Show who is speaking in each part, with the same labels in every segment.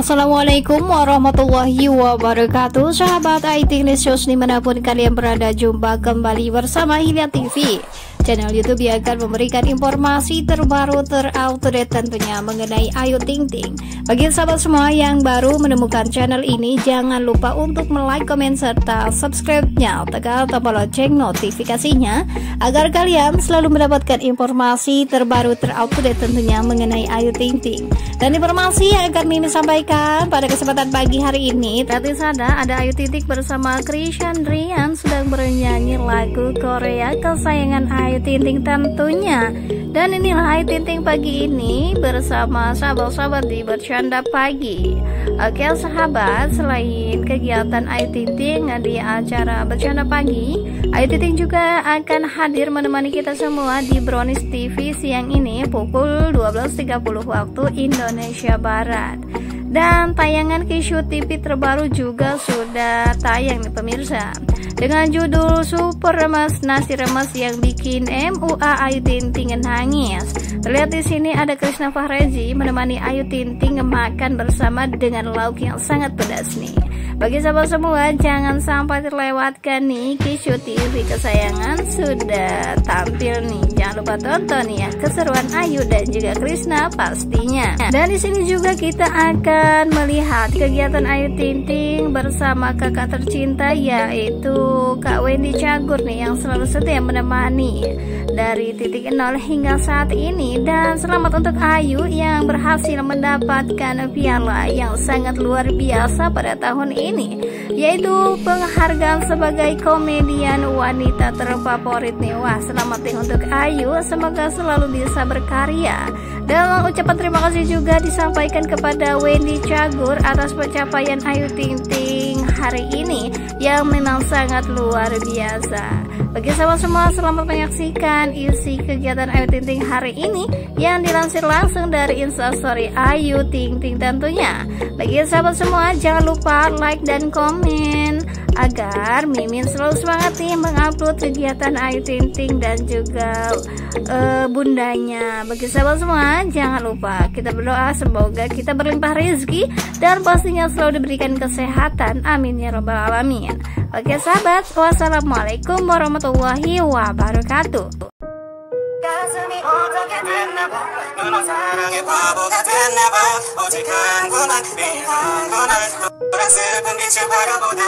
Speaker 1: Assalamualaikum warahmatullahi wabarakatuh. Sahabat IT News di mana pun kalian berada Jumpa kembali bersama Hilya TV Channel YouTube yang akan memberikan informasi terbaru terupdate tentunya mengenai Ayu Ting Ting. Bagi sahabat semua yang baru menemukan channel ini, jangan lupa untuk like, komen, serta subscribe-nya. Tekan tombol lonceng notifikasinya agar kalian selalu mendapatkan informasi terbaru terupdate tentunya mengenai Ayu Ting Ting. Dan informasi yang akan Mimi sampaikan pada kesempatan pagi hari ini, tadi sana ada Ayu Ting Ting bersama Christian Rian sedang bernyanyi lagu Korea kesayangan Ayu Ayu Tinting tentunya. Dan inilah Ayu Tinting pagi ini bersama sahabat-sahabat di Bercanda Pagi. Oke sahabat, selain kegiatan Ayu Tinting di acara Bercanda Pagi Ayu Tinting juga akan hadir menemani kita semua di Brownies TV siang ini pukul 12.30 waktu Indonesia Barat dan tayangan Kishu TV terbaru juga sudah tayang nih pemirsa dengan judul Super Remas Nasi Remas yang bikin MUA Ayu Tinting nangis. Terlihat di sini ada Krishna Fahrezi menemani Ayu Tinting makan bersama dengan lauk yang sangat pedas nih. Bagi sahabat semua, jangan sampai terlewatkan nih Kishu TV kesayangan sudah tampil nih. Jangan lupa tonton ya keseruan Ayu dan juga Krishna pastinya. Dan di sini juga kita akan melihat kegiatan Ayu Tinting bersama kakak tercinta yaitu Kak Wendy Cagur nih yang selalu setia menemani dari titik nol hingga saat ini dan selamat untuk Ayu yang berhasil mendapatkan piala yang sangat luar biasa pada tahun ini ini yaitu penghargaan sebagai komedian wanita terfavorit nih. Wah selamat nih untuk Ayu. Semoga selalu bisa berkarya. Dan ucapan terima kasih juga disampaikan kepada Wendy Cagur atas pencapaian Ayu Ting Ting hari ini yang memang sangat luar biasa. Bagi sahabat semua selamat menyaksikan isi kegiatan Ayu Ting Ting hari ini yang dilansir langsung dari instastory Ayu Ting Ting tentunya. Bagi sahabat semua jangan lupa like dan komen agar Mimin selalu semangat nih mengupload kegiatan Ayu Ting Ting dan juga uh, bundanya. Bagi sahabat semua jangan lupa kita berdoa semoga kita berlimpah rezeki dan pastinya selalu diberikan kesehatan. Amin ya robbal alamin. Oke sahabat, wassalamualaikum warahmatullahi wabarakatuh.
Speaker 2: 어떻게
Speaker 3: 됐나봐. 얼마 사랑의 바보가 됐나봐. 오직 한구만 일한구만. 노란 슬픈 빛을 바라보다.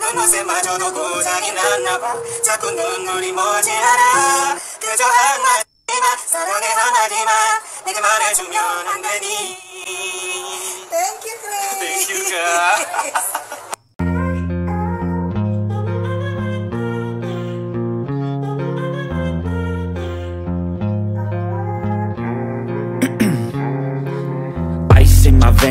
Speaker 3: 눈물에 마저도 고장이 났나봐. 자꾸 눈물이 머지 않아. 그저 한마디만 사랑의 한마디만. 내게 말해주면 안 되니. Thank you, Grace.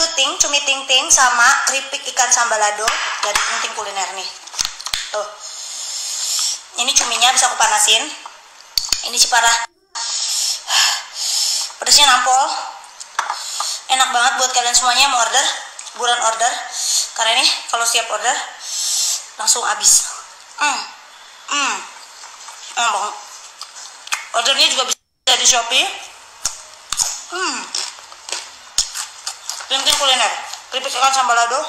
Speaker 2: cuting, cumi ting ting sama keripik ikan sambalado dari penting kuliner nih. Tuh. Ini cuminya bisa aku panasin. Ini ciparah. Pedasnya nampol. Enak banget buat kalian semuanya mau order, buruan order. Karena ini kalau siap order langsung habis. Hmm. Hmm. Hmm. Ordernya juga bisa di Shopee. Hmm. Linting kuliner. Keripik ikan sambal lado.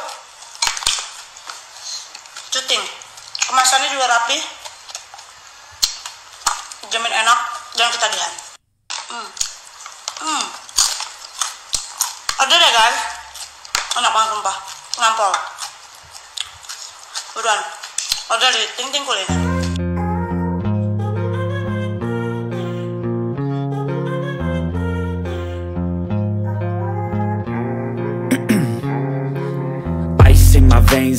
Speaker 2: Cuting. Kemasannya juga rapi. jamin enak dan ketagihan hmm. Hmm. ada deh guys enak banget sumpah ngampol buruan order di ting kuliner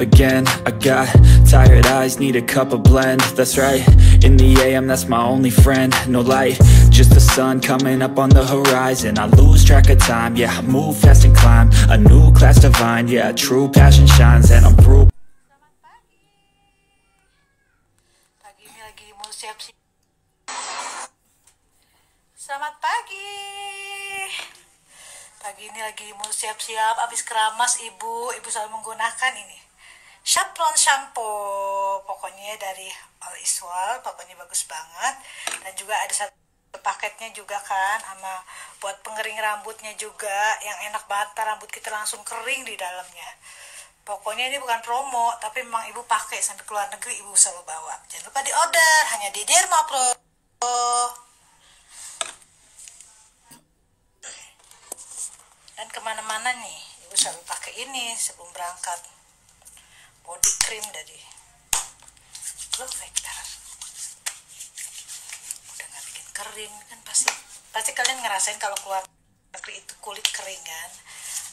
Speaker 4: again. I got tired eyes, need a cup of blend. That's right, in the AM, that's my only friend. No light, just the sun coming up on the horizon. I lose track of time, yeah, I move fast and climb. A new class divine, yeah, true passion shines And I'm
Speaker 2: Selamat pagi. Pagi ini lagi mau siap-siap habis keramas ibu, ibu selalu menggunakan ini. Saffron shampoo, pokoknya dari All Iswal, pokoknya bagus banget. Dan juga ada satu paketnya juga kan, sama buat pengering rambutnya juga, yang enak banget, rambut kita langsung kering di dalamnya. Pokoknya ini bukan promo, tapi memang ibu pakai sampai keluar negeri ibu selalu bawa. Jangan lupa di order, hanya di Derma Pro. dan ke mana-mana nih ibu selalu pakai ini sebelum berangkat body cream dari Glow Factor udah nggak bikin kering kan pasti pasti kalian ngerasain kalau keluar negeri itu kulit kering kan?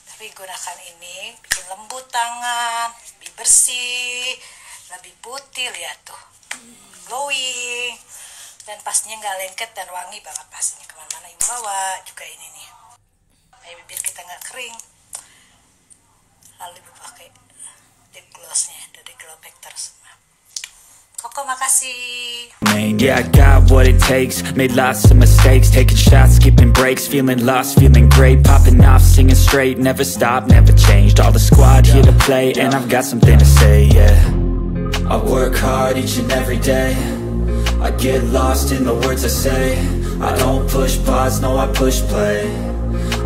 Speaker 2: Tapi gunakan ini bikin lembut tangan lebih bersih lebih putih lihat tuh. Glowing. Dan pastinya nggak lengket dan wangi banget. Pastinya ke mana-mana ibu bawa juga ini nih. Supaya bibir kita nggak kering. Lalu ibu pakai lip glossnya dari Glow Factor semua
Speaker 4: Yeah, I got what it takes. Made lots of mistakes. Taking shots, skipping breaks. Feeling lost, feeling great. Popping off, singing straight. Never stopped, never changed. All the squad here to play And I've got something to say, yeah. I work hard each and every day. I get lost in the words I say. I don't push pause, no I push play.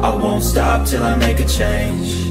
Speaker 4: I won't stop till I make a change